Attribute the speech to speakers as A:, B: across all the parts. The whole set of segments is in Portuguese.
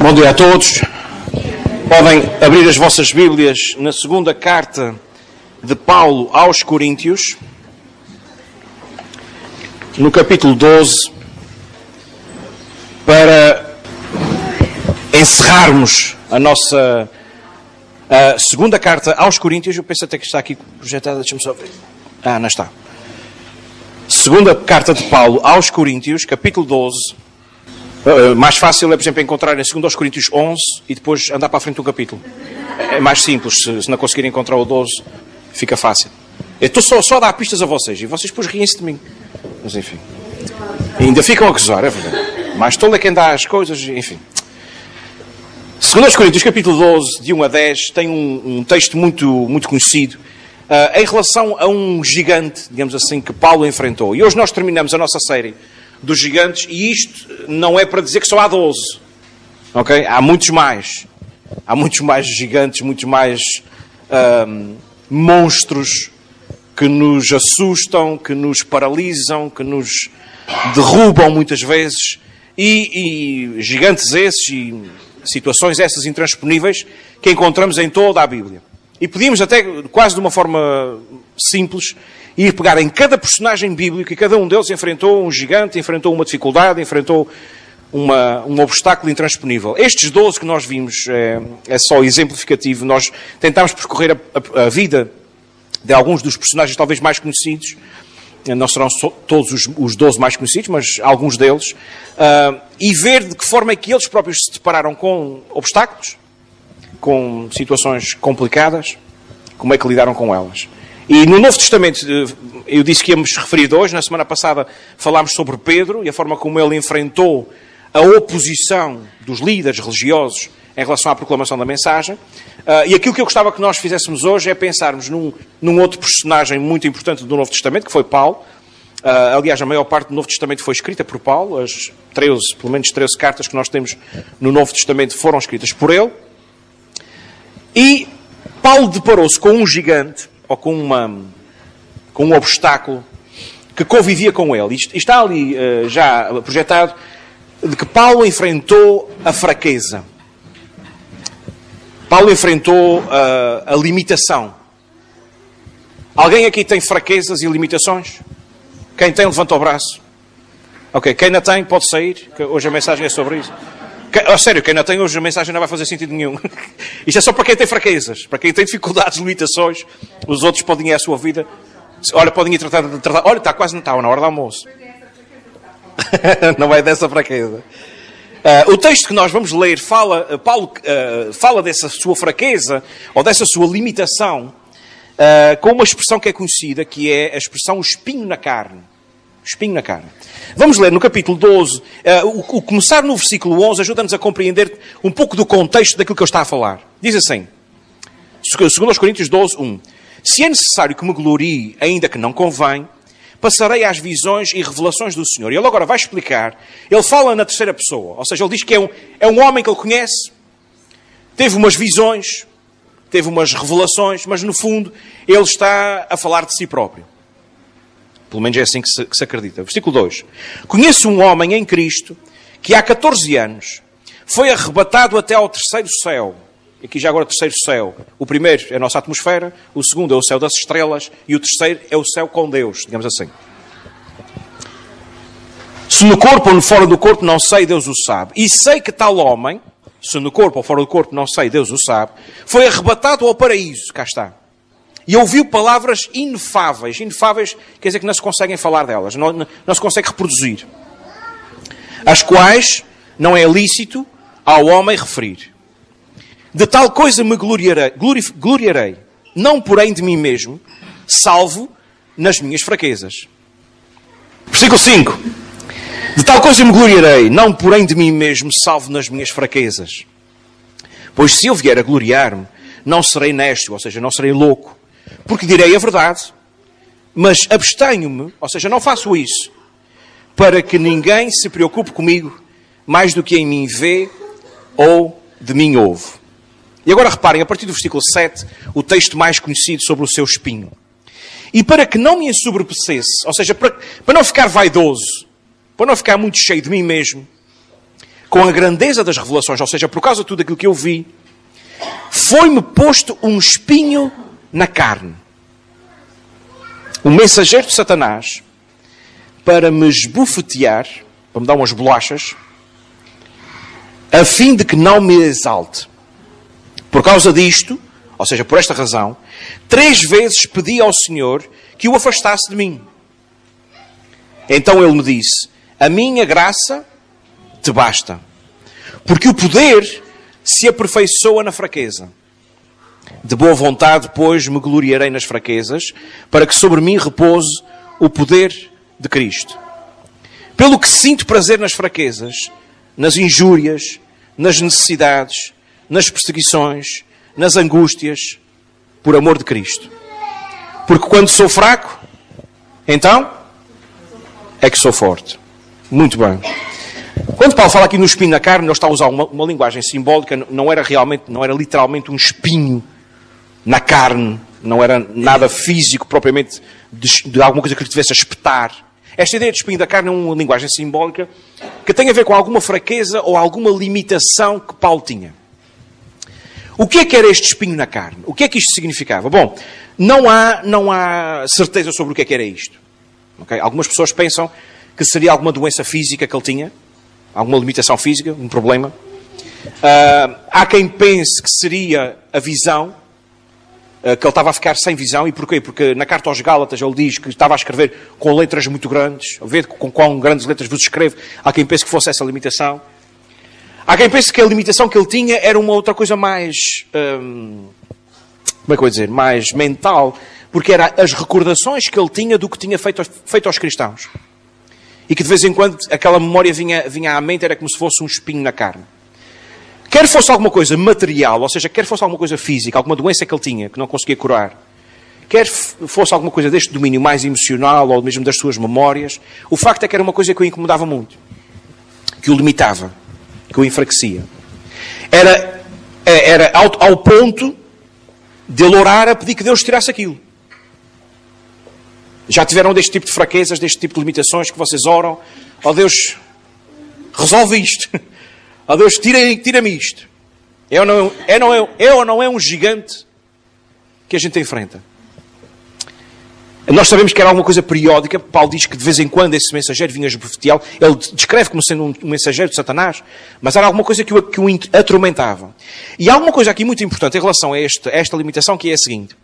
A: Bom dia a todos. Podem abrir as vossas Bíblias na segunda carta de Paulo aos Coríntios, no capítulo 12, para encerrarmos a nossa a segunda carta aos Coríntios. Eu penso até que está aqui projetada, deixa-me só ver. Ah, não está. Segunda carta de Paulo aos Coríntios, capítulo 12. Uh, mais fácil é, por exemplo, encontrar em 2 Coríntios 11 e depois andar para a frente do capítulo. É mais simples, se, se não conseguirem encontrar o 12, fica fácil. Eu estou só, só a dar pistas a vocês e vocês depois riem-se de mim. Mas enfim. E ainda ficam a acusar, é verdade. Mais tolo é quem dá as coisas, enfim. 2 Coríntios, capítulo 12, de 1 a 10, tem um, um texto muito, muito conhecido uh, em relação a um gigante, digamos assim, que Paulo enfrentou. E hoje nós terminamos a nossa série dos gigantes, e isto não é para dizer que só há 12. Ok? Há muitos mais. Há muitos mais gigantes, muitos mais um, monstros que nos assustam, que nos paralisam, que nos derrubam muitas vezes. E, e gigantes esses e situações essas intransponíveis que encontramos em toda a Bíblia. E podíamos até, quase de uma forma simples, ir pegar em cada personagem bíblico e cada um deles enfrentou um gigante, enfrentou uma dificuldade, enfrentou uma, um obstáculo intransponível. Estes 12 que nós vimos é, é só exemplificativo. Nós tentámos percorrer a, a, a, vida de alguns dos personagens talvez mais conhecidos. Não serão todos os, os 12 mais conhecidos, mas alguns deles. Uh, e ver de que forma é que eles próprios se depararam com obstáculos, com situações complicadas, como é que lidaram com elas. E no Novo Testamento, eh, eu disse que íamos referir hoje, na semana passada falámos sobre Pedro e a forma como ele enfrentou a oposição dos líderes religiosos em relação à proclamação da mensagem. Uh, e aquilo que eu gostava que nós fizéssemos hoje é pensarmos num, num outro personagem muito importante do Novo Testamento, que foi Paulo. Uh, aliás, a maior parte do Novo Testamento foi escrita por Paulo, as 13, pelo menos 13 cartas que nós temos no Novo Testamento foram escritas por ele. E Paulo deparou-se com um gigante, ou com, uma, com um obstáculo, que convivia com ele. E está ali uh, já projetado de que Paulo enfrentou a fraqueza. Paulo enfrentou uh, a limitação. Alguém aqui tem fraquezas e limitações? Quem tem, levanta o braço. Ok, quem não tem, pode sair, hoje a mensagem é sobre isso. Oh, sério, quem não tem hoje a mensagem não vai fazer sentido nenhum. Isto é só para quem tem fraquezas, para quem tem dificuldades, limitações. Os outros podem ir à sua vida. Olha, podem ir tratar de tratar. Olha, está quase está, na hora do almoço. não é dessa fraqueza. Uh, o texto que nós vamos ler fala, uh, Paulo uh, fala dessa sua fraqueza ou dessa sua limitação com uma expressão que é conhecida, que é a expressão espinho na carne. Espinho na carne. Vamos ler no capítulo 12. o, o começar no versículo 11 ajuda-nos a compreender um pouco do contexto daquilo que eu está a falar. Diz assim, segundo os Coríntios 12, 1. Se é necessário que me glorie, ainda que não convém, passarei às visões e revelações do Senhor. E ele agora vai explicar. Ele fala na terceira pessoa. Ou seja, ele diz que é um, é um homem que ele conhece, teve umas visões, teve umas revelações, mas no fundo ele está a falar de si próprio. Pelo menos é assim que se, que se acredita. Versículo 2. Conheço um homem em Cristo que há 14 anos foi arrebatado até ao terceiro céu aqui já agora terceiro céu. O primeiro é a nossa atmosfera, o segundo é o céu das estrelas e o terceiro é o céu com Deus, digamos assim. Se no corpo ou fora do corpo, não sei, Deus o sabe. E sei que tal homem, se no corpo ou fora do corpo, não sei, Deus o sabe, foi arrebatado ao paraíso, cá está. E ouviu palavras inefáveis. Inefáveis quer dizer que não se conseguem falar delas, não, não, se consegue reproduzir. As quais não é lícito ao homem referir. De tal coisa me gloriarei, gloriarei, não porém de mim mesmo, salvo nas minhas fraquezas. Versículo 5. De tal coisa me gloriarei, não porém de mim mesmo, salvo nas minhas fraquezas. Pois se eu vier a gloriar-me, não serei nesto, ou seja, não serei louco, porque direi a verdade, mas abstenho-me, ou seja, não faço isso, para que ninguém se preocupe comigo mais do que em mim vê ou de mim ouve. E agora reparem, a partir do versículo 7, o texto mais conhecido sobre o seu espinho. E para que não me ensobrepecesse, ou seja, para, para não ficar vaidoso, para não ficar muito cheio de mim mesmo, com a grandeza das revelações, ou seja, por causa de tudo aquilo que eu vi, foi-me posto um espinho na carne. O mensageiro de Satanás para me esbofetear, para me dar umas bolachas, a fim de que não me exalte. Por causa disto, ou seja, por esta razão, três vezes pedi ao Senhor que o afastasse de mim. Então ele me disse: A minha graça te basta, porque o poder se aperfeiçoa na fraqueza. De boa vontade, pois, me gloriarei nas fraquezas, para que sobre mim repouse o poder de Cristo. Pelo que sinto prazer nas fraquezas, nas injúrias, nas necessidades, nas perseguições, nas angústias, por amor de Cristo. Porque quando sou fraco, então é que sou forte. Muito bem. Quando Paulo fala aqui no espinho na carne, ele está a usar uma, uma linguagem simbólica, não era realmente, não era literalmente um espinho na carne, não era nada físico propriamente de, de alguma coisa que lhe tivesse a espetar. Esta ideia de espinho da carne é uma linguagem simbólica que tem a ver com alguma fraqueza ou alguma limitação que Paulo tinha. O que é que era este espinho na carne? O que é que isto significava? Bom, não há, não há certeza sobre o que é que era isto. Okay? Algumas pessoas pensam que seria alguma doença física que ele tinha, alguma limitação física, um problema. Uh, há quem pense que seria a visão, que ele estava a ficar sem visão. E porquê? Porque na carta aos Gálatas ele diz que estava a escrever com letras muito grandes. Ver com quão grandes letras vos escreve. Há quem pense que fosse essa limitação. Há quem pense que a limitação que ele tinha era uma outra coisa mais. Hum, como é que eu vou dizer? Mais mental. Porque era as recordações que ele tinha do que tinha feito, feito aos cristãos. E que de vez em quando aquela memória vinha, vinha à mente, era como se fosse um espinho na carne. Quer fosse alguma coisa material, ou seja, quer fosse alguma coisa física, alguma doença que ele tinha, que não conseguia curar, quer fosse alguma coisa deste domínio mais emocional ou mesmo das suas memórias, o facto é que era uma coisa que o incomodava muito, que o limitava que o enfraquecia. Era, é, era ao, ao ponto de ele orar a pedir que Deus tirasse aquilo. Já tiveram deste tipo de fraquezas, deste tipo de limitações que vocês oram? Ó oh Deus, resolve isto. Oh Deus, tira-me tira isto. É não, é, não é, é ou não é um gigante que a gente enfrenta? Nós sabemos que era alguma coisa periódica. Paulo diz que de vez em quando esse mensageiro vinha esbofeteá-lo. Ele descreve como sendo um mensageiro de Satanás, mas era alguma coisa que o, que o atormentava. E há alguma coisa aqui muito importante em relação a, este, a esta limitação, que é a seguinte.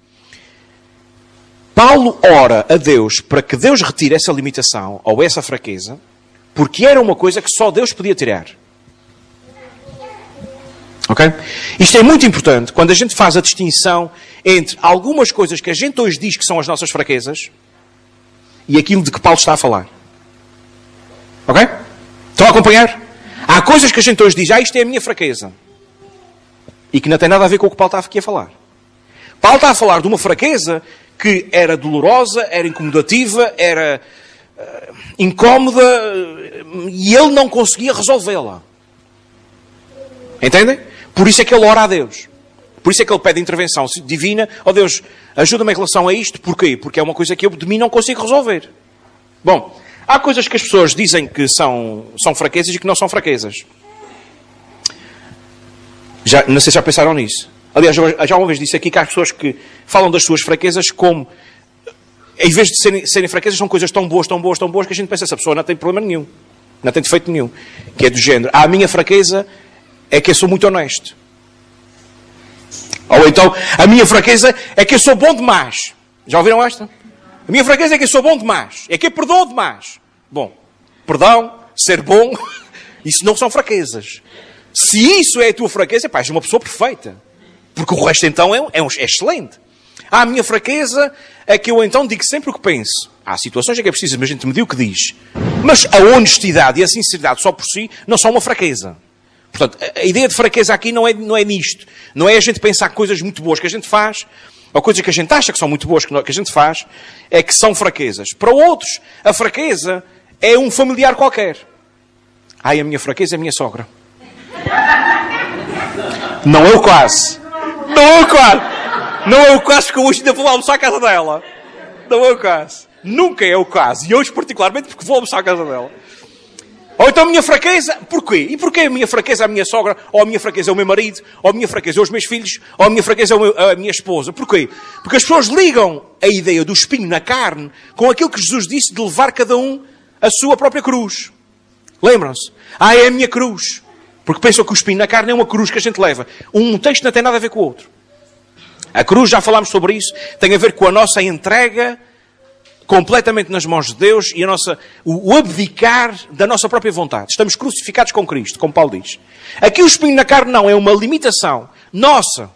A: Paulo ora a Deus para que Deus retire essa limitação ou essa fraqueza, porque era uma coisa que só Deus podia tirar. Isto é muito importante quando a gente faz a distinção entre algumas coisas que a gente hoje diz que são as nossas fraquezas e aquilo de que Paulo está a falar. Ok? Estão a acompanhar? Há coisas que a gente hoje diz, ah, isto é a minha fraqueza. E que não tem nada a ver com o que Paulo está aqui a falar. Paulo está a falar de uma fraqueza que era dolorosa, era incomodativa, era uh, incómoda uh, e ele não conseguia resolvê-la. Entendem? Por isso é que ele ora a Deus. Por isso é que ele pede intervenção divina. Ó oh Deus, ajuda-me em relação a isto. Porquê? Porque é uma coisa que eu de mim não consigo resolver. Bom, há coisas que as pessoas dizem que são, são fraquezas e que não são fraquezas. Já, não sei se já pensaram nisso. Aliás, já uma vez disse aqui que há pessoas que falam das suas fraquezas como, em vez de serem, serem fraquezas, são coisas tão boas, tão boas, tão boas, que a gente pensa, essa pessoa não tem problema nenhum. Não tem defeito nenhum. Que é do género. Ah, a minha fraqueza é que eu sou muito honesto. Ou então, a minha fraqueza é que eu sou bom demais. Já ouviram esta? A minha fraqueza é que eu sou bom demais. É que eu perdoo demais. Bom, perdão, ser bom, isso não são fraquezas. Se isso é a tua fraqueza, pá, és uma pessoa perfeita. Porque o resto então é, é, um, é excelente. Ah, a minha fraqueza é que eu então digo sempre o que penso. Há situações em que é preciso a gente medir o que diz. Mas a honestidade e a sinceridade só por si não são uma fraqueza. Portanto, a ideia de fraqueza aqui não é, não é nisto. Não é a gente pensar coisas muito boas que a gente faz, ou coisas que a gente acha que são muito boas que a gente faz, é que são fraquezas. Para outros, a fraqueza é um familiar qualquer. Ai, a minha fraqueza é a minha sogra. Não é o quase. Não é o quase. Não é o quase porque hoje ainda vou almoçar à casa dela. Não é o caso. Nunca é o caso. E hoje, particularmente, porque vou almoçar à casa dela. Ou então a minha fraqueza, porquê? E porquê a minha fraqueza a minha sogra, ou a minha fraqueza é o meu marido, ou a minha fraqueza é os meus filhos, ou a minha fraqueza é a minha esposa? Porquê? Porque as pessoas ligam a ideia do espinho na carne com aquilo que Jesus disse de levar cada um a sua própria cruz. Lembram-se? Ah, é a minha cruz. Porque pensam que o espinho na carne é uma cruz que a gente leva. Um texto não tem nada a ver com o outro. A cruz, já falámos sobre isso, tem a ver com a nossa entrega completamente nas mãos de Deus e a nossa, o abdicar da nossa própria vontade. Estamos crucificados com Cristo, como Paulo diz. Aqui o espinho na carne não, é uma limitação nossa.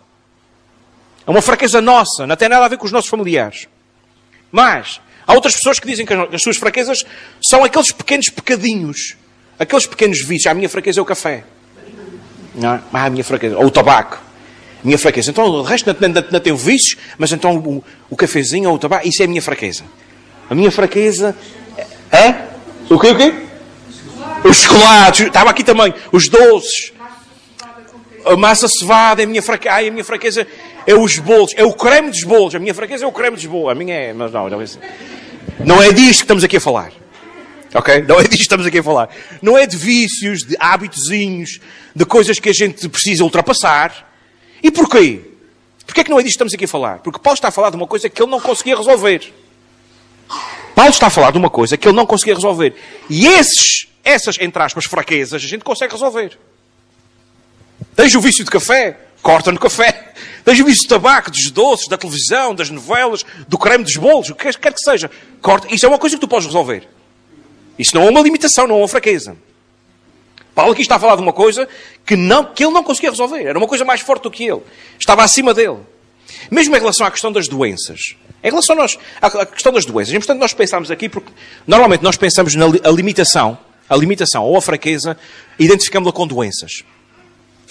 A: É uma fraqueza nossa, não tem nada a ver com os nossos familiares. Mas, há outras pessoas que dizem que as suas fraquezas são aqueles pequenos pecadinhos, aqueles pequenos vícios. A minha fraqueza é o café. Não é? Ah, a minha fraqueza. Ou o tabaco. A minha fraqueza. Então o resto não, não, não tem vícios, mas então o, o cafezinho ou o tabaco, isso é a minha fraqueza. A minha fraqueza é. O quê? O quê? Os chocolates. Estava aqui também. Os doces. A massa cevada é a minha fraqueza. Ai, a minha fraqueza é os bolos. É o creme dos bolos. A minha fraqueza é o creme dos bolos. A minha é. Mas não, não é, não é disto que estamos aqui a falar. Ok? Não é disto que estamos aqui a falar. Não é de vícios, de hábitozinhos, de coisas que a gente precisa ultrapassar. E porquê? Porquê é que não é disto que estamos aqui a falar? Porque Paulo está a falar de uma coisa que ele não conseguia resolver. Paulo está a falar de uma coisa que ele não conseguia resolver. E esses, essas, entre aspas, fraquezas, a gente consegue resolver. Tens o vício de café? Corta no café. Tens o vício de tabaco, dos doces, da televisão, das novelas, do creme dos bolos, o que quer que seja. Corta. Isso é uma coisa que tu podes resolver. Isso não é uma limitação, não é uma fraqueza. Paulo aqui está a falar de uma coisa que, não, que ele não conseguia resolver. Era uma coisa mais forte do que ele. Estava acima dele. Mesmo em relação à questão das doenças. Em relação a nós, à questão das doenças. É importante nós pensarmos aqui, porque normalmente nós pensamos na a limitação, a limitação ou a fraqueza, identificamos-la com doenças.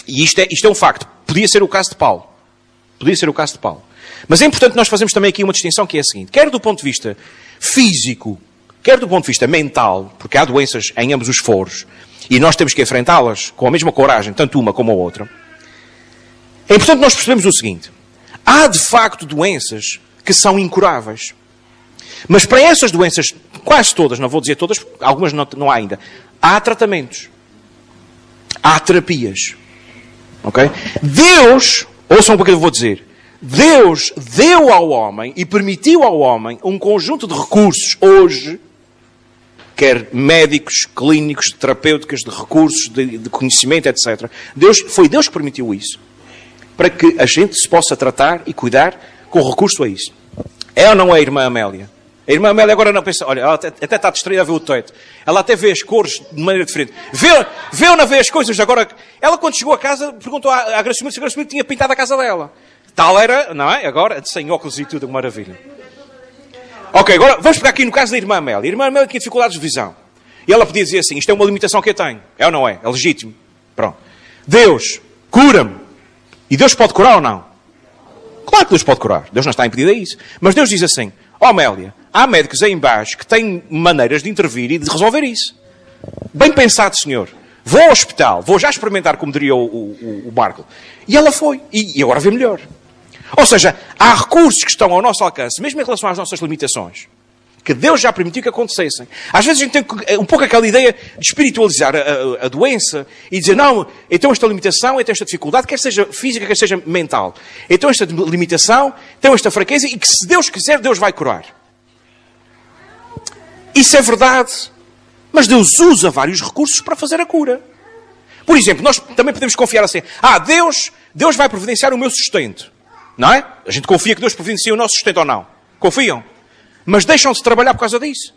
A: E isto é, isto é um facto. Podia ser o caso de Paulo. Podia ser o caso de Paulo. Mas é importante nós fazermos também aqui uma distinção que é a seguinte. Quer do ponto de vista físico, quer do ponto de vista mental, porque há doenças em ambos os foros, e nós temos que enfrentá-las com a mesma coragem, tanto uma como a outra, é importante nós percebermos o seguinte: há de facto doenças que são incuráveis. Mas para essas doenças, quase todas, não vou dizer todas, algumas não, não há ainda, há tratamentos. Há terapias. Ok? Deus, ouçam o que eu vou dizer. Deus deu ao homem e permitiu ao homem um conjunto de recursos hoje quer médicos, clínicos, terapêuticas, de recursos, de, de, conhecimento, etc. Deus, foi Deus que permitiu isso. Para que a gente se possa tratar e cuidar com recurso a isso. É ou não é a irmã Amélia? A irmã Amélia agora não pensa, olha, ela até, até está distraída a ver o teto. Ela até vê as cores de maneira diferente. Vê, vê ou não vê as coisas agora? Ela quando chegou a casa perguntou à, à Graça se a Graça tinha pintado a casa dela. Tal era, não é? Agora, sem óculos e tudo, maravilha. Ok, agora vamos pegar aqui no caso da irmã Amélia. A irmã Amélia tinha dificuldades de visão. E ela podia dizer assim: isto é uma limitação que eu tenho. É ou não é? É legítimo. Pronto. Deus, cura-me. E Deus pode curar ou não? Claro que Deus pode curar. Deus não está impedido a isso. Mas Deus diz assim: Ó oh, Amélia, há médicos aí embaixo que têm maneiras de intervir e de resolver isso. Bem pensado, senhor. Vou ao hospital, vou já experimentar, como diria o, o, o Marco. E ela foi. E, e agora vê melhor. Ou seja, há recursos que estão ao nosso alcance, mesmo em relação às nossas limitações, que Deus já permitiu que acontecessem. Às vezes a gente tem um pouco aquela ideia de espiritualizar a, a, a, doença e dizer, não, então esta limitação, então esta dificuldade, quer seja física, quer seja mental. Então esta limitação, então esta fraqueza, e que se Deus quiser, Deus vai curar. Isso é verdade. Mas Deus usa vários recursos para fazer a cura. Por exemplo, nós também podemos confiar assim, ah, Deus, Deus vai providenciar o meu sustento. Não é? A gente confia que Deus providencia o nosso sustento ou não? Confiam? Mas deixam de trabalhar por causa disso.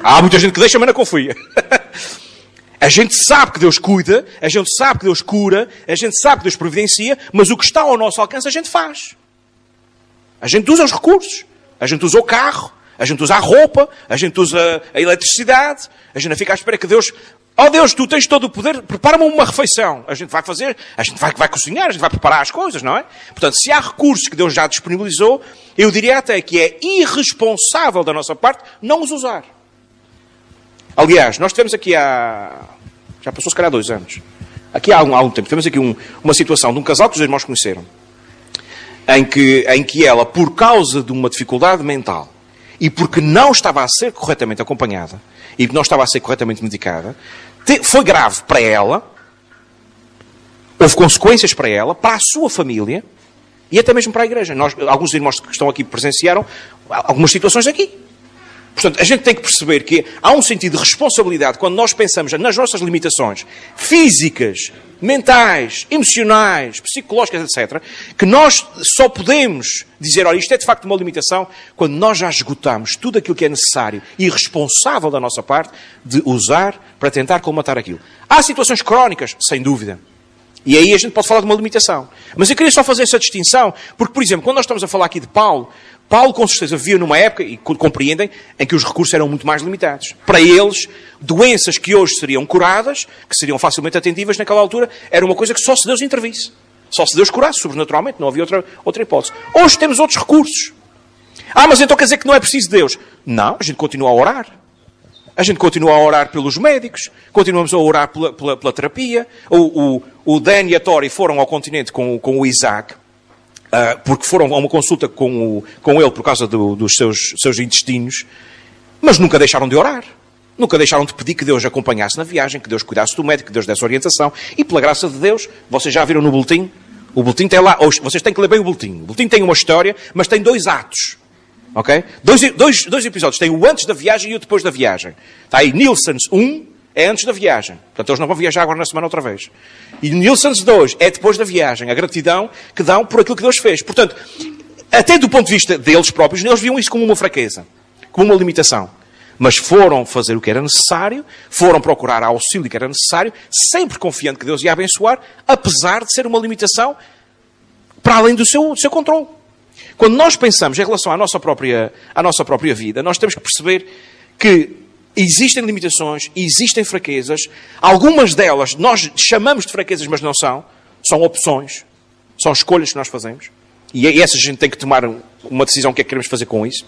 A: Há muita gente que deixa, mas não confia. A gente sabe que Deus cuida, a gente sabe que Deus cura, a gente sabe que Deus providencia, mas o que está ao nosso alcance a gente faz. A gente usa os recursos. A gente usa o carro, a gente usa a roupa, a gente usa a eletricidade, a gente não fica à espera que Deus Ó oh Deus, tu tens todo o poder, prepara-me uma refeição. A gente vai fazer, a gente vai, vai cozinhar, a gente vai preparar as coisas, não é? Portanto, se há recursos que Deus já disponibilizou, eu diria até que é irresponsável da nossa parte não os usar. Aliás, nós tivemos aqui há. Já passou se calhar dois anos. Aqui há algum, há tempo, tivemos aqui um, uma situação de um casal que os irmãos conheceram. Em que, em que ela, por causa de uma dificuldade mental, e porque não estava a ser corretamente acompanhada e não estava a ser corretamente medicada, foi grave para ela, houve consequências para ela, para a sua família e até mesmo para a igreja. Nós, alguns irmãos que estão aqui presenciaram algumas situações aqui. Portanto, a gente tem que perceber que há um sentido de responsabilidade quando nós pensamos nas nossas limitações físicas, mentais, emocionais, psicológicas, etc., que nós só podemos dizer, olha, isto é de facto uma limitação, quando nós já esgotamos tudo aquilo que é necessário e responsável da nossa parte de usar para tentar colmatar aquilo. Há situações crónicas, sem dúvida. E aí a gente pode falar de uma limitação. Mas eu queria só fazer essa distinção, porque, por exemplo, quando nós estamos a falar aqui de Paulo, Paulo com certeza vivia numa época, e compreendem, em que os recursos eram muito mais limitados. Para eles, doenças que hoje seriam curadas, que seriam facilmente atendidas naquela altura, era uma coisa que só se Deus intervisse. Só se Deus curasse sobrenaturalmente, não havia outra, outra hipótese. Hoje temos outros recursos. Ah, mas então quer dizer que não é preciso Deus? Não, a gente continua a orar. A gente continua a orar pelos médicos, continuamos a orar pela, pela, pela terapia. O, o, o Dan e a Tori foram ao continente com, com o Isaac, uh, porque foram a uma consulta com, o, com ele por causa do, dos seus, seus intestinos, mas nunca deixaram de orar. Nunca deixaram de pedir que Deus acompanhasse na viagem, que Deus cuidasse do médico, que Deus desse orientação. E pela graça de Deus, vocês já viram no boletim? O boletim tem lá, vocês têm que ler bem o boletim. O boletim tem uma história, mas tem dois atos. Ok? Dois, dois, dois episódios. Tem o antes da viagem e o depois da viagem. Está aí Nielsen's 1 é antes da viagem. Portanto, eles não vão viajar agora na semana outra vez. E Nielsen's 2 é depois da viagem. A gratidão que dão por aquilo que Deus fez. Portanto, até do ponto de vista deles próprios, eles viam isso como uma fraqueza. Como uma limitação. Mas foram fazer o que era necessário, foram procurar auxílio que era necessário, sempre confiando que Deus ia abençoar, apesar de ser uma limitação para além do seu, do seu controle. Quando nós pensamos em relação à nossa, própria, à nossa própria vida, nós temos que perceber que existem limitações, existem fraquezas, algumas delas nós chamamos de fraquezas, mas não são, são opções, são escolhas que nós fazemos. E essa gente tem que tomar uma decisão o que é que queremos fazer com isso.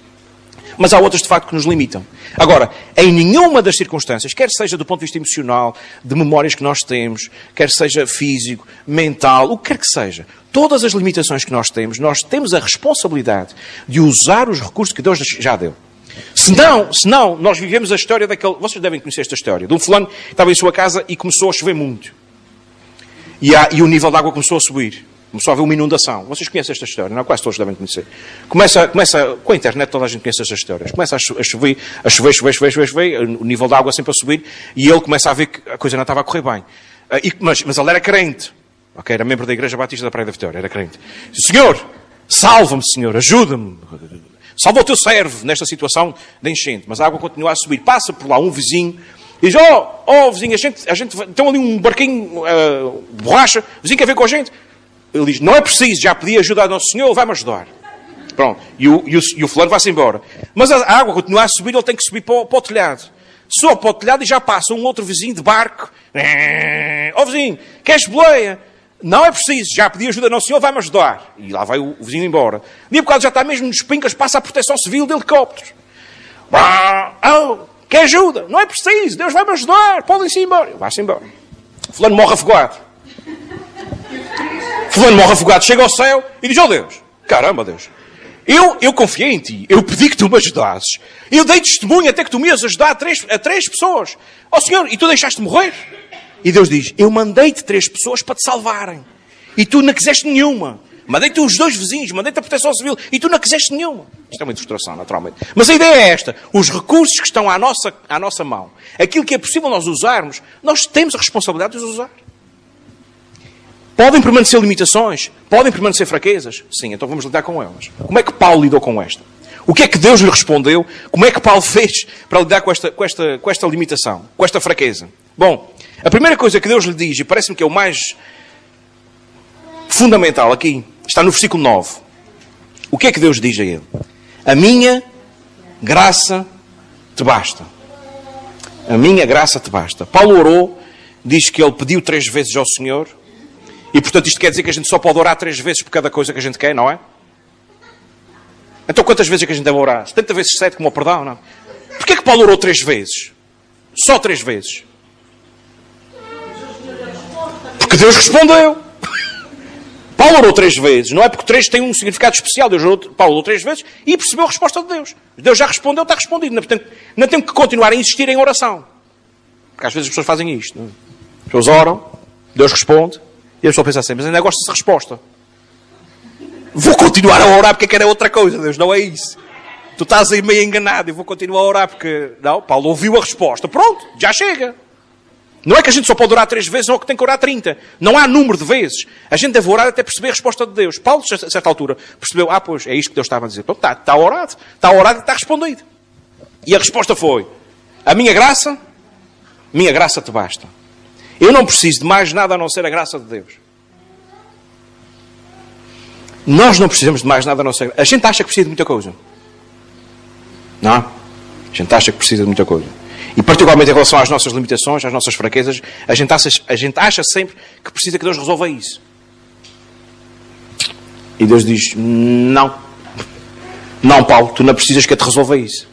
A: Mas há outras, de facto, que nos limitam. Agora, em nenhuma das circunstâncias, quer seja do ponto de vista emocional, de memórias que nós temos, quer seja físico, mental, o que quer que seja, todas as limitações que nós temos, nós temos a responsabilidade de usar os recursos que Deus já deu. Se não, nós vivemos a história daquele. Vocês devem conhecer esta história. De um fulano que estava em sua casa e começou a chover muito. E, há, e o nível da água começou a subir. Começou a haver uma inundação. Vocês conhecem esta história, não? É? Quase todos devem conhecer. Começa, começa, com a internet toda a gente conhece estas histórias. Começa a chover, a chover, chover, chover, chover, chover, o nível da água sempre a subir, e ele começa a ver que a coisa não estava a correr bem. Ah, e, mas, mas ele era crente. Ok, era membro da Igreja Batista da Praia da Vitória, era crente. Senhor, salva-me, Senhor, ajuda-me. Salva o teu servo nesta situação de enchente. Mas a água continua a subir. Passa por lá um vizinho e diz: Oh, oh vizinho, a gente, a gente tem ali um barquinho uh, borracha, o vizinho quer ver com a gente. Ele diz: Não é preciso, já pedi ajuda ao Nosso Senhor, vai-me ajudar. Pronto. E o, e o, e o fulano vai-se embora. Mas a água continua a subir, ele tem que subir para o, para o telhado. Sobe para o telhado e já passa um outro vizinho de barco. Ó oh, vizinho, queres boleia? Não é preciso, já pedi ajuda ao Senhor, vai-me ajudar. E lá vai o vizinho embora. E bocado já está mesmo nos pincas, passa a proteção civil de helicópteros. Oh, quer ajuda? Não é preciso, Deus vai-me ajudar, podem-se embora. Vai-se embora. Fulano morre afogado. Fulano morre afogado, chega ao céu e diz: Oh Deus, caramba Deus, eu, eu confiei em ti, eu pedi que tu me ajudasses. Eu dei testemunho até que tu me ias ajudar a três, a três pessoas. Ó oh, Senhor, e tu deixaste morrer? E Deus diz: Eu mandei-te três pessoas para te salvarem. E tu não quiseste nenhuma. Mandei-te os dois vizinhos, mandei-te a proteção civil e tu não quiseste nenhuma. Isto é uma frustração, naturalmente. Mas a ideia é esta: os recursos que estão à nossa, à nossa mão, aquilo que é possível nós usarmos, nós temos a responsabilidade de os usar. Podem permanecer limitações? Podem permanecer fraquezas? Sim, então vamos lidar com elas. Como é que Paulo lidou com esta? O que é que Deus lhe respondeu? Como é que Paulo fez para lidar com esta, com esta, com esta limitação, com esta fraqueza? Bom, a primeira coisa que Deus lhe diz, e parece-me que é o mais fundamental aqui, está no versículo 9. O que é que Deus diz a ele? A minha graça te basta. A minha graça te basta. Paulo orou, diz que ele pediu três vezes ao Senhor, e portanto isto quer dizer que a gente só pode orar três vezes por cada coisa que a gente quer, não é? Então quantas vezes é que a gente deve orar? 70 vezes 7 como o perdão, não? Porquê é que Paulo orou três vezes? Só três vezes. Porque Deus respondeu. Paulo orou três vezes, não é porque três tem um significado especial. Deus orou, Paulo orou três vezes e percebeu a resposta de Deus. Deus já respondeu, está respondido. Portanto, não tem que continuar a insistir em oração. Porque às vezes as pessoas fazem isto. Não? É? As pessoas oram, Deus responde, e a pessoa pensa assim, mas ainda gosta dessa resposta. Vou continuar a orar porque quero outra coisa, Deus, não é isso. Tu estás aí meio enganado, eu vou continuar a orar porque. Não, Paulo ouviu a resposta. Pronto, já chega. Não é que a gente só pode orar três vezes, não é que tem que orar trinta. Não há número de vezes. A gente deve orar até perceber a resposta de Deus. Paulo, a certa altura, percebeu, ah, pois, é isto que Deus estava a dizer. Pronto, está, está orado. Está orado e está respondido. E a resposta foi, a minha graça, minha graça te basta. Eu não preciso de mais nada a não ser a graça de Deus. Nós não precisamos de mais nada a não ser... A gente acha que precisa de muita coisa. Não? A gente acha que precisa de muita coisa. E particularmente em relação às nossas limitações, às nossas fraquezas, a gente acha, a gente acha sempre que precisa que Deus resolva isso. E Deus diz: Não. Não, Paulo, tu não precisas que eu te resolva isso.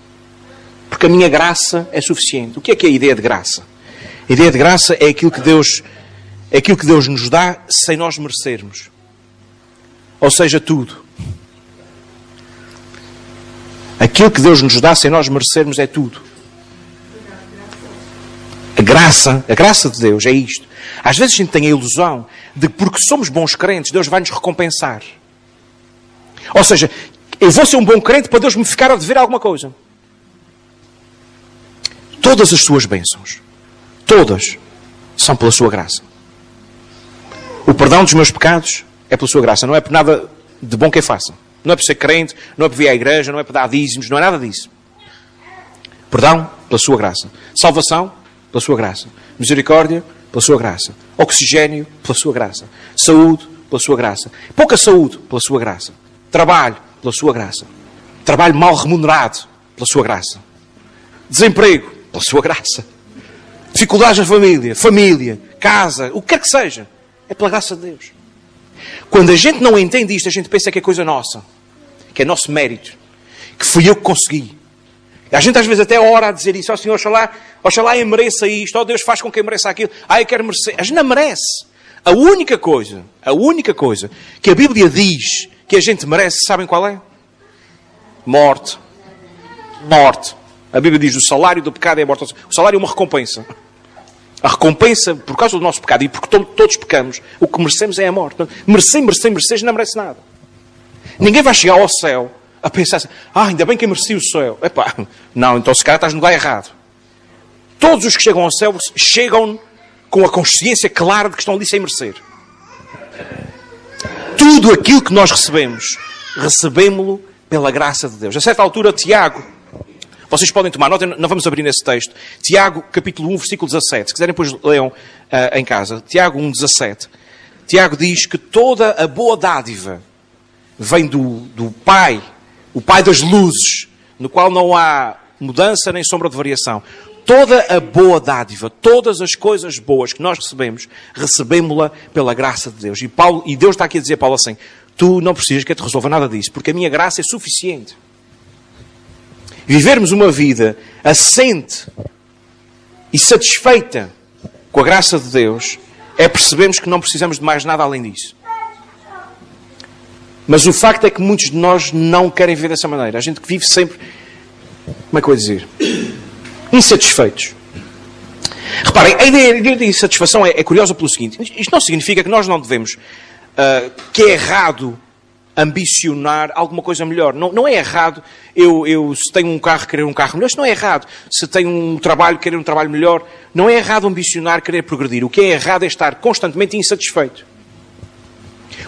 A: Porque a minha graça é suficiente. O que é que é a ideia de graça? A ideia de graça é aquilo que Deus, é aquilo que Deus nos dá sem nós merecermos. Ou seja, tudo. Aquilo que Deus nos dá sem nós merecermos é tudo. A graça, a graça de Deus é isto. Às vezes a gente tem a ilusão de que porque somos bons crentes, Deus vai nos recompensar. Ou seja, eu vou ser um bom crente para Deus me ficar a dever alguma coisa. Todas as suas bênçãos, todas, são pela sua graça. O perdão dos meus pecados é pela sua graça, não é por nada de bom que eu faça. Não é por ser crente, não é por vir à igreja, não é por dar dízimos, não é nada disso. Perdão pela sua graça. Salvação pela sua graça. Misericórdia, pela sua graça. Oxigênio, pela sua graça. Saúde, pela sua graça. Pouca saúde, pela sua graça. Trabalho, pela sua graça. Trabalho mal remunerado, pela sua graça. Desemprego, pela sua graça. Dificuldades na família, família, casa, o que quer que seja, é pela graça de Deus. Quando a gente não entende isto, a gente pensa que é coisa nossa, que é nosso mérito, que fui eu que consegui. A gente às vezes até ora a dizer isso, ó oh, Senhor, oxalá, oxalá eu mereça isto, ó oh, Deus faz com que eu mereça aquilo, ah, eu quero merecer. A gente não merece. A única coisa, a única coisa que a Bíblia diz que a gente merece, sabem qual é? Morte. Morte. A Bíblia diz o salário do pecado é a morte. O salário é uma recompensa. A recompensa, por causa do nosso pecado e porque todos pecamos, o que merecemos é a morte. Merecer, merecer, merecer, não merece nada. Ninguém vai chegar ao céu a pensar assim, ah, ainda bem que eu mereci o céu. Epá, não, então se calhar estás no lugar errado. Todos os que chegam ao céu chegam com a consciência clara de que estão ali sem merecer. Tudo aquilo que nós recebemos, recebemos-lo pela graça de Deus. A certa altura, Tiago, vocês podem tomar nota, não vamos abrir nesse texto. Tiago, capítulo 1, versículo 17. Se quiserem, depois leiam uh, em casa. Tiago 1, 17. Tiago diz que toda a boa dádiva vem do, do Pai o Pai das luzes, no qual não há mudança nem sombra de variação. Toda a boa dádiva, todas as coisas boas que nós recebemos, recebemos-la pela graça de Deus. E, Paulo, e Deus está aqui a dizer a Paulo assim: Tu não precisas que eu te resolva nada disso, porque a minha graça é suficiente. Vivermos uma vida assente e satisfeita com a graça de Deus é percebermos que não precisamos de mais nada além disso. Mas o facto é que muitos de nós não querem viver dessa maneira. A gente que vive sempre, como é que eu vou dizer? Insatisfeitos. Reparem, a ideia de insatisfação é, é curiosa pelo seguinte: isto não significa que nós não devemos, uh, que é errado ambicionar alguma coisa melhor. Não, não é errado eu, eu, se tenho um carro, querer um carro melhor. Isto não é errado. Se tenho um trabalho, querer um trabalho melhor. Não é errado ambicionar, querer progredir. O que é errado é estar constantemente insatisfeito.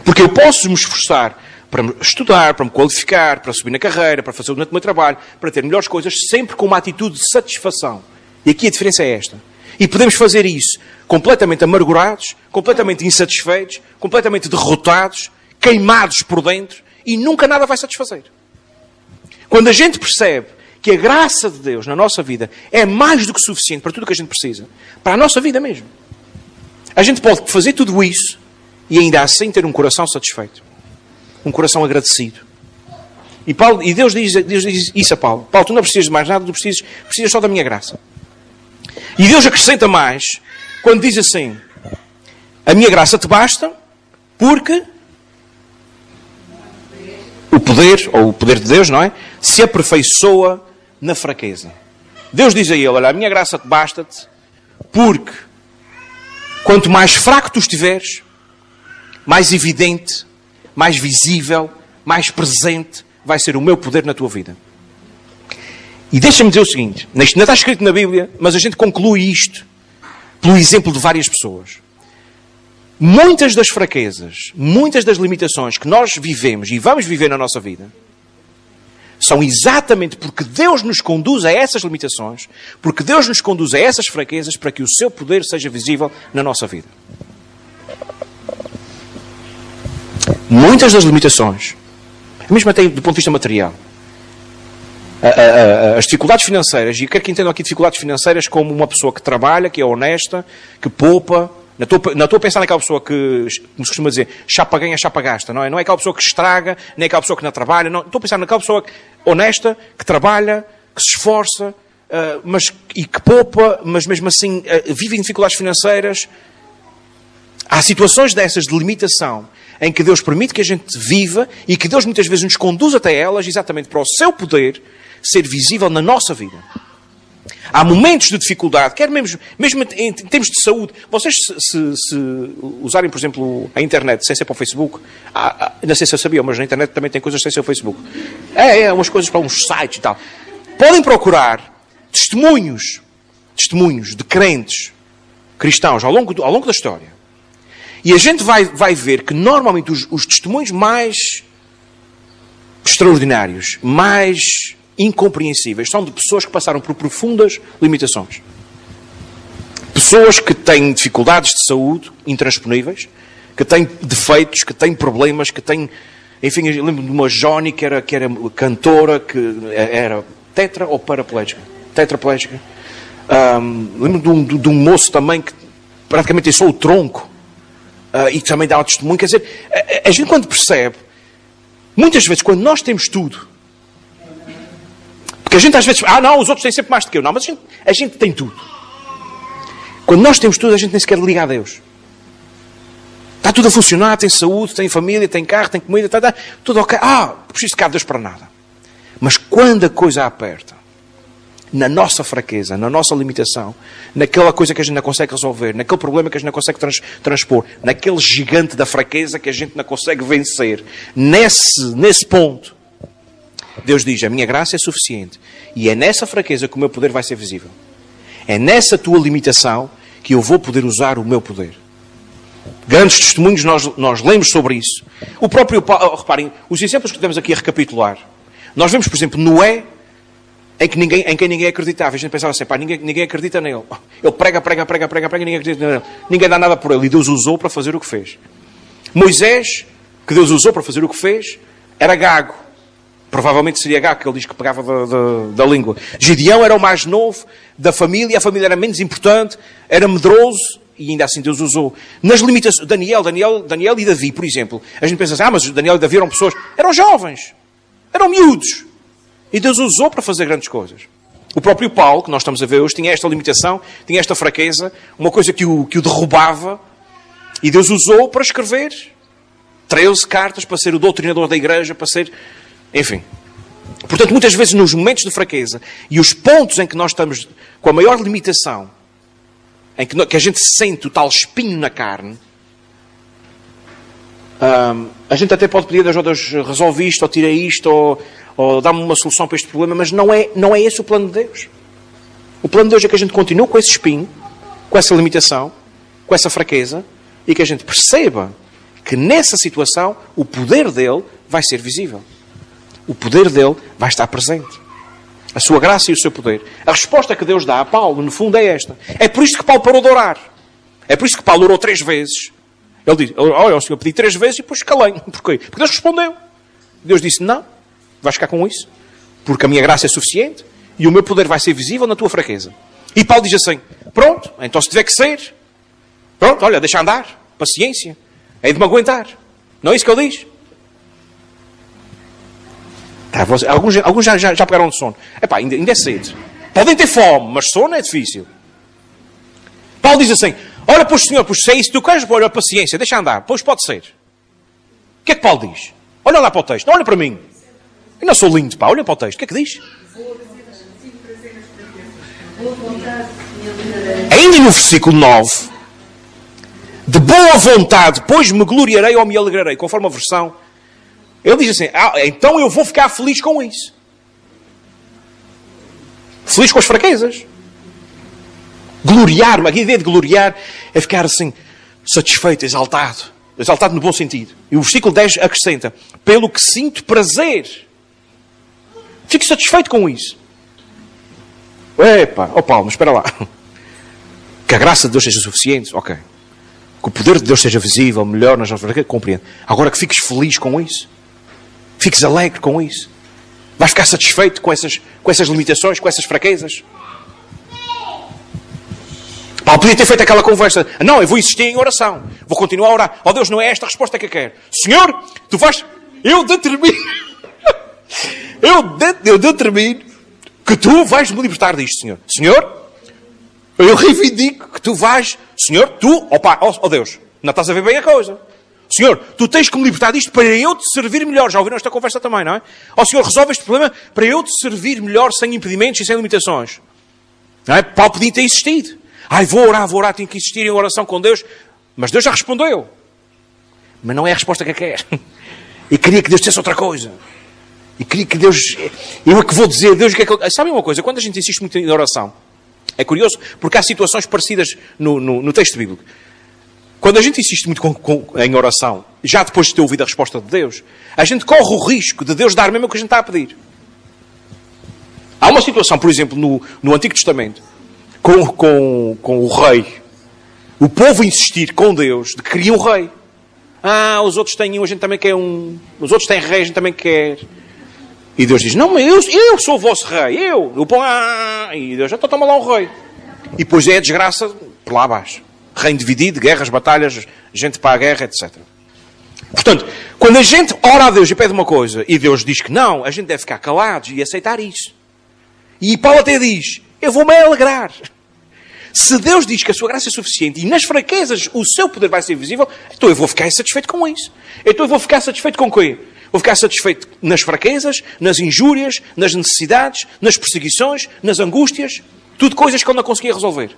A: Porque eu posso me esforçar para estudar, para me qualificar, para subir na carreira, para fazer o meu trabalho, para ter melhores coisas, sempre com uma atitude de satisfação. E aqui a diferença é esta. E podemos fazer isso completamente amargurados, completamente insatisfeitos, completamente derrotados, queimados por dentro e nunca nada vai satisfazer. Quando a gente percebe que a graça de Deus na nossa vida é mais do que suficiente para tudo o que a gente precisa, para a nossa vida mesmo, a gente pode fazer tudo isso e ainda assim ter um coração satisfeito um coração agradecido. E, Paulo, e Deus, diz, Deus diz isso a Paulo: Paulo, tu não precisas de mais nada, tu precisas, precisas só da minha graça. E Deus acrescenta mais quando diz assim: A minha graça te basta, porque poder, ou o poder de Deus, não é? Se aperfeiçoa na fraqueza. Deus diz a ele: Olha, a minha graça te basta-te, porque quanto mais fraco tu estiveres, mais evidente, mais visível, mais presente vai ser o meu poder na tua vida. E deixa-me dizer o seguinte: não está escrito na Bíblia, mas a gente conclui isto pelo exemplo de várias pessoas. Muitas das fraquezas, muitas das limitações que nós vivemos e vamos viver na nossa vida, são exatamente porque Deus nos conduz a essas limitações, porque Deus nos conduz a essas fraquezas para que o seu poder seja visível na nossa vida. Muitas das limitações, mesmo até do ponto de vista material, as dificuldades financeiras, e quero que entendam aqui dificuldades financeiras como uma pessoa que trabalha, que é honesta, que poupa, não estou, a pensar naquela pessoa que, como se costuma dizer, chapa ganha, chapa gasta, não é? Não é aquela pessoa que estraga, nem aquela pessoa que não trabalha, não. Estou a pensar naquela pessoa honesta, que trabalha, que se esforça, uh, mas, e que poupa, mas mesmo assim uh, vive em dificuldades financeiras. Há situações dessas de limitação em que Deus permite que a gente viva e que Deus muitas vezes nos conduz até elas exatamente para o seu poder ser visível na nossa vida. Há momentos de dificuldade, quer mesmo, mesmo em termos de saúde. Vocês, se, se, se usarem, por exemplo, a internet sem ser para o Facebook, há, há, não sei se eu sabia, mas na internet também tem coisas sem ser o Facebook. É, é, umas coisas para uns sites e tal. Podem procurar testemunhos, testemunhos de crentes cristãos ao longo, do, ao longo da história. E a gente vai, vai ver que normalmente os, os testemunhos mais extraordinários, mais incompreensíveis. São de pessoas que passaram por profundas limitações. Pessoas que têm dificuldades de saúde intransponíveis, que têm defeitos, que têm problemas, que têm. Enfim, eu lembro de uma Johnny que era, que era cantora, que era tetra ou paraplégica? Tetraplégica. Um, lembro de um, de um, moço também que praticamente tem só o tronco uh, e também dá o testemunho. Quer dizer, a, a gente quando percebe, muitas vezes, quando nós temos tudo, porque a gente às vezes, ah não, os outros têm sempre mais do que eu. Não, mas a gente, a gente tem tudo. Quando nós temos tudo, a gente nem sequer liga a Deus. Está tudo a funcionar, tem saúde, tem família, tem carro, tem comida, está, está tudo ok. Ah, preciso ficar Deus para nada. Mas quando a coisa aperta, na nossa fraqueza, na nossa limitação, naquela coisa que a gente não consegue resolver, naquele problema que a gente não consegue trans, transpor, naquele gigante da fraqueza que a gente não consegue vencer, nesse, nesse ponto, Deus diz: A minha graça é suficiente. E é nessa fraqueza que o meu poder vai ser visível. É nessa tua limitação que eu vou poder usar o meu poder. Grandes testemunhos nós, nós lemos sobre isso. O próprio oh, reparem, os exemplos que temos aqui a recapitular. Nós vemos, por exemplo, Noé, em, que ninguém, em quem ninguém acreditava. A gente pensava assim, pá, ninguém, ninguém acredita nele. Ele prega, prega, prega, prega, prega, ninguém acredita nele. Ninguém dá nada por ele. E Deus usou para fazer o que fez. Moisés, que Deus usou para fazer o que fez, era gago. Provavelmente seria Gago, que ele diz que pegava da, da, da, língua. Gideão era o mais novo da família, a família era menos importante, era medroso, e ainda assim Deus usou. Nas limitações, Daniel, Daniel, Daniel e Davi, por exemplo, a gente pensa assim, ah, mas Daniel e Davi eram pessoas, eram jovens, eram miúdos, e Deus usou para fazer grandes coisas. O próprio Paulo, que nós estamos a ver hoje, tinha esta limitação, tinha esta fraqueza, uma coisa que o, que o derrubava, e Deus usou para escrever 13 cartas, para ser o doutrinador da igreja, para ser enfim. Portanto, muitas vezes nos momentos de fraqueza e os pontos em que nós estamos com a maior limitação, em que, que a gente sente o tal espinho na carne, um, a gente até pode pedir a Deus, Deus, resolve isto, ou tira isto, ou, ou dá-me uma solução para este problema, mas não é, não é esse o plano de Deus. O plano de Deus é que a gente continue com esse espinho, com essa limitação, com essa fraqueza, e que a gente perceba que nessa situação o poder dele vai ser visível o poder dele vai estar presente. A sua graça e o seu poder. A resposta que Deus dá a Paulo, no fundo, é esta. É por isto que Paulo parou de orar. É por isso que Paulo orou três vezes. Ele diz: Olha, o Senhor pedi três vezes e depois calei. Porquê? Porque Deus respondeu. Deus disse: Não, vais ficar com isso. Porque a minha graça é suficiente e o meu poder vai ser visível na tua fraqueza. E Paulo diz assim: Pronto, então se tiver que ser, pronto, olha, deixa andar. Paciência. É de me aguentar. Não é isso que ele diz? Tá, você, alguns alguns já, já, já pegaram de sono. Epá, ainda, ainda é cedo. Podem ter fome, mas sono é difícil. Paulo diz assim: Olha, pois Senhor, pois se é isso tu queres, paciência, deixa andar. Pois pode ser. O que é que Paulo diz? Olha lá para o texto, não olha para mim. Eu não sou lindo, pá. Olha para o texto. O que é que diz? Ainda no versículo 9. De boa vontade, pois me gloriarei ou me alegrarei, conforme a versão. Ele diz assim: ah, então eu vou ficar feliz com isso. Feliz com as fraquezas. Gloriar-me, a ideia de gloriar é ficar assim, satisfeito, exaltado. Exaltado no bom sentido. E o versículo 10 acrescenta: pelo que sinto prazer. Fico satisfeito com isso. Epa, ó oh Paulo, mas espera lá. Que a graça de Deus seja suficiente, ok. Que o poder de Deus seja visível, melhor nas nossas fraquezas, compreendo. Agora que fiques feliz com isso. Fiques alegre com isso. Vais ficar satisfeito com essas, com essas limitações, com essas fraquezas. Paulo podia ter feito aquela conversa. Não, eu vou insistir em oração. Vou continuar a orar. Oh Deus, não é esta a resposta que eu quero. Senhor, tu vais. Eu determino. Eu, eu determino que tu vais me libertar disto, Senhor. Senhor, eu reivindico que tu vais. Senhor, tu. Oh, oh Deus, não estás a ver bem a coisa. Senhor, tu tens que me libertar disto para eu te servir melhor. Já ouviram esta conversa também, não é? Ó oh, Senhor, resolve este problema para eu te servir melhor, sem impedimentos e sem limitações. Não é? Paulo podia ter insistido. Ai, vou orar, vou orar, tenho que insistir em oração com Deus. Mas Deus já respondeu. Mas não é a resposta que eu quero. E queria que Deus dissesse outra coisa. E queria que Deus. Eu é que vou dizer, Deus, o que é que uma coisa? Quando a gente insiste muito em oração, é curioso, porque há situações parecidas no, no, no texto bíblico. Quando a gente insiste muito com, com, em oração, já depois de ter ouvido a resposta de Deus, a gente corre o risco de Deus dar mesmo o que a gente está a pedir. Há uma situação, por exemplo, no, no Antigo Testamento, com, com, com o rei. O povo insistir com Deus de que queria um rei. Ah, os outros têm um, a gente também quer um. Os outros têm rei, a gente também quer. E Deus diz: Não, eu, eu sou o vosso rei, eu. eu ah, e Deus já está, toma lá um rei. E depois é a desgraça por lá abaixo reino dividido, guerras, batalhas, gente para a guerra, etc. Portanto, quando a gente ora a Deus e pede uma coisa e Deus diz que não, a gente deve ficar calados e aceitar isso. E Paulo até diz: Eu vou-me alegrar. Se Deus diz que a sua graça é suficiente e nas fraquezas o seu poder vai ser visível, então eu vou ficar satisfeito com isso. Então eu vou ficar satisfeito com o quê? Vou ficar satisfeito nas fraquezas, nas injúrias, nas necessidades, nas perseguições, nas angústias. Tudo coisas que ele não conseguia resolver.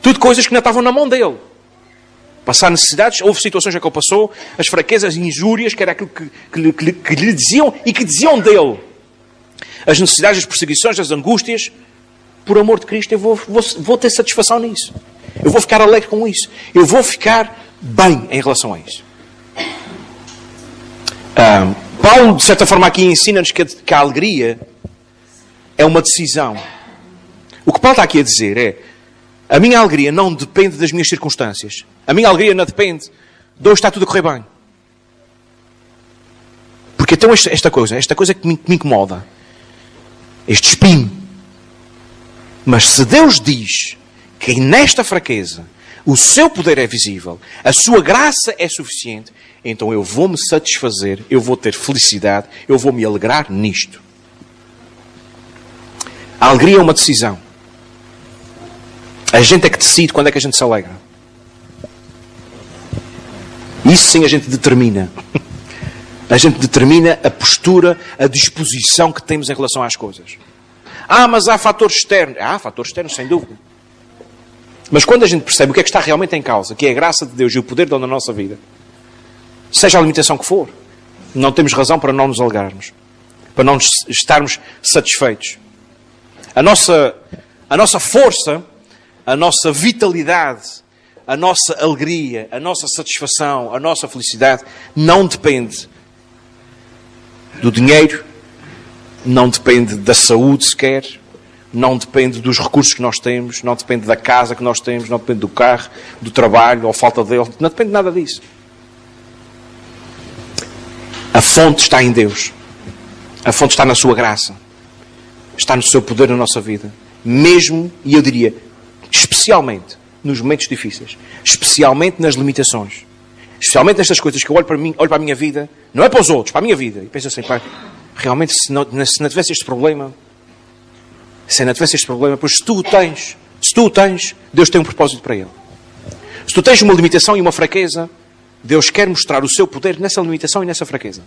A: Tudo coisas que não estavam na mão dele. Passar necessidades, houve situações em que ele passou, as fraquezas e injúrias, que era aquilo que, que, que, que lhe diziam e que diziam dele. As necessidades, as perseguições, as angústias. Por amor de Cristo, eu vou, vou, vou ter satisfação nisso. Eu vou ficar alegre com isso. Eu vou ficar bem em relação a isso. Ah, Paulo, de certa forma, aqui ensina-nos que, que a alegria é uma decisão. O que Paulo está aqui a dizer é: a minha alegria não depende das minhas circunstâncias. A minha alegria não depende de hoje está tudo a correr bem. Porque então esta coisa, esta coisa que me, incomoda, este espinho. Mas se Deus diz que nesta fraqueza o seu poder é visível, a sua graça é suficiente, então eu vou me satisfazer, eu vou ter felicidade, eu vou me alegrar nisto. A alegria é uma decisão. A gente é que decide quando é que a gente se alegra. Isso sim a gente determina. A gente determina a postura, a disposição que temos em relação às coisas. Ah, mas há fatores externos. Há fatores externos, sem dúvida. Mas quando a gente percebe o que é que está realmente em causa, que é a graça de Deus e o poder de Deus na nossa vida, seja a limitação que for, não temos razão para não nos alegrarmos, para não estarmos satisfeitos. A nossa, a nossa força a nossa vitalidade, a nossa alegria, a nossa satisfação, a nossa felicidade não depende do dinheiro, não depende da saúde sequer, não depende dos recursos que nós temos, não depende da casa que nós temos, não depende do carro, do trabalho ou falta dele, não depende de nada disso. A fonte está em Deus. A fonte está na sua graça. Está no seu poder na nossa vida. Mesmo, e eu diria, especialmente nos momentos difíceis, especialmente nas limitações, especialmente nestas coisas que eu olho para mim, olho para a minha vida, não é para os outros, para a minha vida, e penso assim, pai, realmente se não, se não tivesse este problema, se não tivesse este problema, pois se tu o tens, se tu o tens, Deus tem um propósito para ele. Se tu tens uma limitação e uma fraqueza, Deus quer mostrar o seu poder nessa limitação e nessa fraqueza.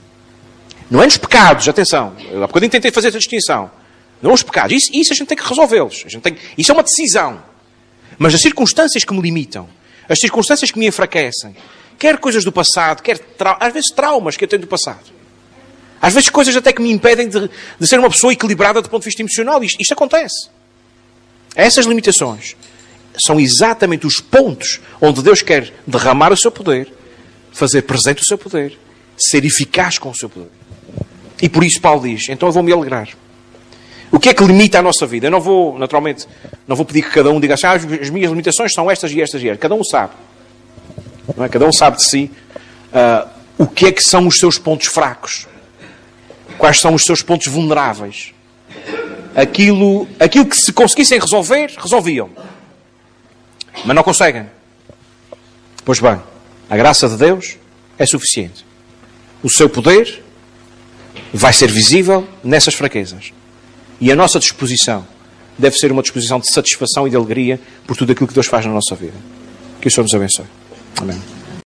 A: Não é nos pecados, atenção. Eu há bocadinho tentei fazer essa distinção. Não os pecados. Isso, isso a gente tem que resolvê-los. Isso é uma decisão. Mas as circunstâncias que me limitam, as circunstâncias que me enfraquecem, quer coisas do passado, quer às vezes traumas que eu tenho do passado. Às vezes coisas até que me impedem de, de ser uma pessoa equilibrada do ponto de vista emocional. Isto, isto acontece. Essas limitações são exatamente os pontos onde Deus quer derramar o seu poder, fazer presente o seu poder, ser eficaz com o seu poder. E por isso Paulo diz: então eu vou me alegrar. O que é que limita a nossa vida? Eu não vou, naturalmente, não vou pedir que cada um diga assim, ah, as minhas limitações são estas e estas e estas. Cada um sabe. É? Cada um sabe de si uh, o que é que são os seus pontos fracos. Quais são os seus pontos vulneráveis. Aquilo, aquilo que se conseguissem resolver, resolviam. Mas não conseguem. Pois bem, a graça de Deus é suficiente. O seu poder vai ser visível nessas fraquezas. E a nossa disposição deve ser uma disposição de satisfação e de alegria por tudo aquilo que Deus faz na nossa vida. Que o Senhor nos abençoe. Amém.